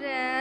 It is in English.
red